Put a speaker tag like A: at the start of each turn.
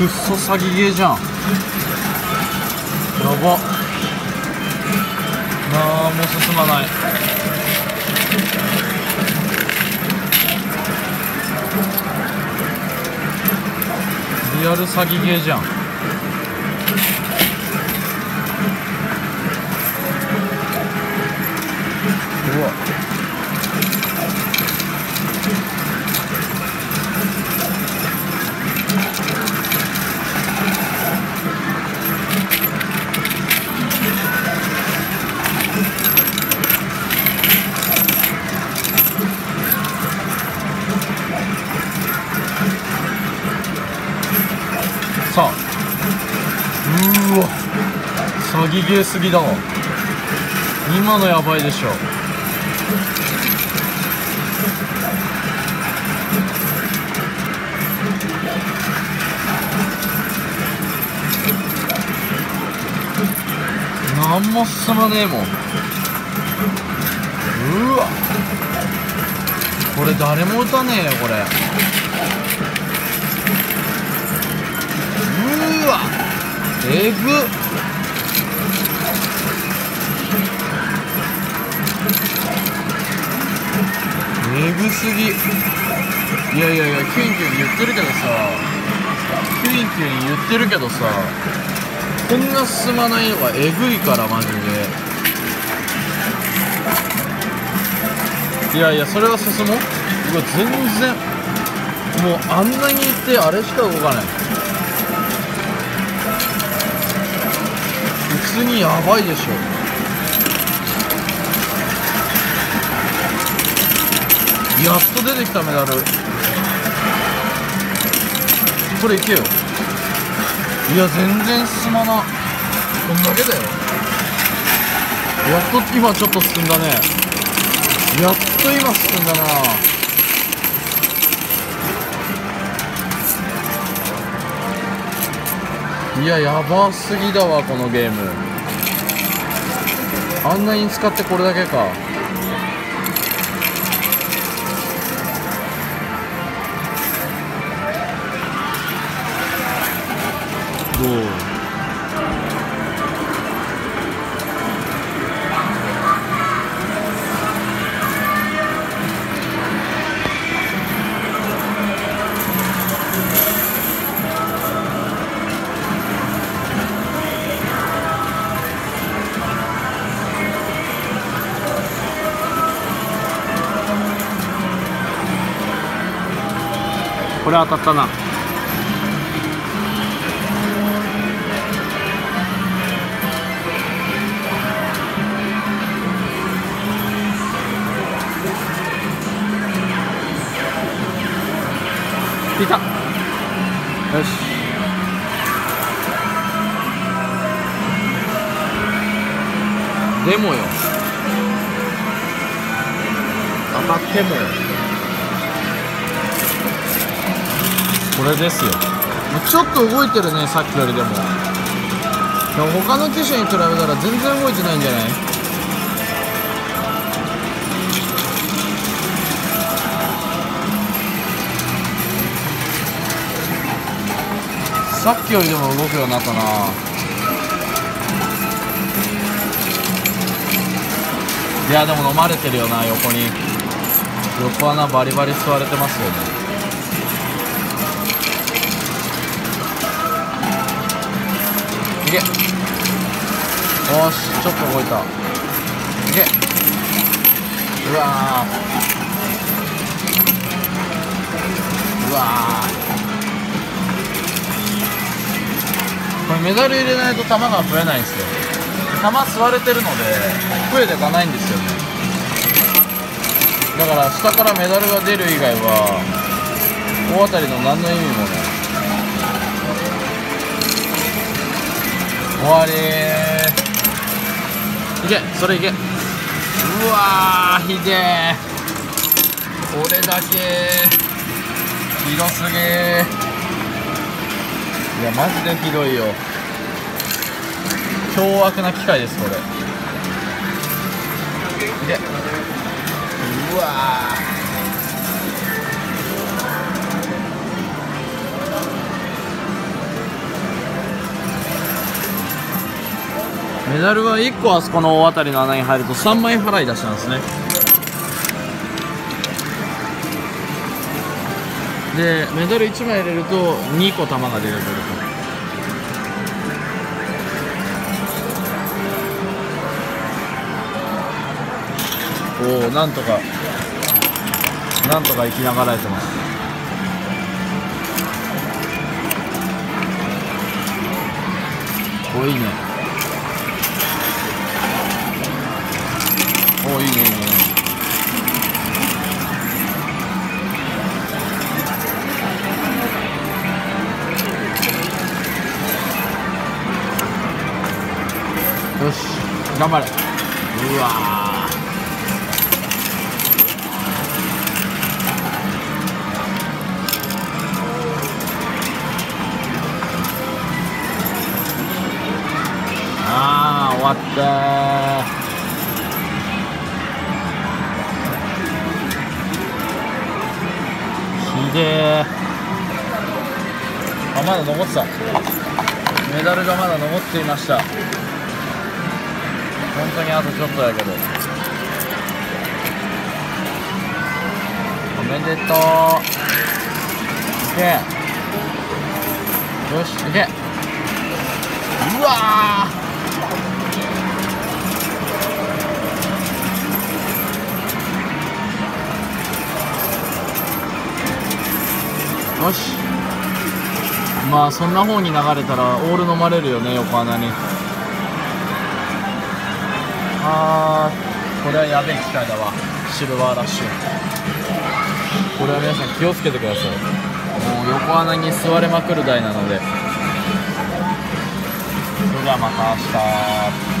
A: くっそ詐欺ゲーじゃん。やば。なんも進まない。リアル詐欺ゲーじゃん。うわ。詐欺ゲーすぎだわ。今のやばいでしょ。なんも進まねえもん。うわ。これ誰も打たねえよこれ。うわ。えぐっ。えぐすぎ。いやいやいやキュインキュン言ってるけどさ。キュインキュン言ってるけどさ。こんな進まないのがえぐいからマジで。いやいやそれは進もう。全然。もうあんなに行ってあれしか動かない。普通にやばいでしょ。やっと出てきたメダル。これいけよ。いや全然進まな。こんだけだよ。やっと今ちょっと進んだね。やっと今進んだな。いややばすぎだわこのゲーム。あんなに使ってこれだけか。どこれ当たったな。いた。よし。でもよ。当たってもこれですよ。ちょっと動いてるねさっきよりでも。でも他の機種に比べたら全然動いてないんじゃない？さっきよりでも動くようになったな。いやでも飲まれてるよな横に。横穴バリバリ吸われてますよね。いけ。よしちょっと動いた。いけ。うわうわこれメダル入れないと球が増えないんですよ。球吸われてるので増えていかないんですよね。だから下からメダルが出る以外は大当たりの何の意味もない。終わりいけそれいけ。うわーひでえ。俺だけ。ひどすぎいやマジでひどいよ。凶悪な機械ですこれ。でうわメダルは1個あそこの大当たりの穴に入ると3枚払い出したんですね。でメダル1枚入れると2個玉が出てくると。おおなんとかなんとか生きながらえてます。おいいね。頑張れ。うわああ終わったひでえあまだ残ってた。メダルがまだ残っていました本当にあとちょっとやけど。おめでとう。いけ。よしいけ。うわよし。まあそんな方に流れたらオール飲まれるよね横穴に。あーこれはやべえ機械だわ。シルバーラッシュ。これは皆さん気をつけてください。もう横穴に座れまくる台なのでそれではまた明日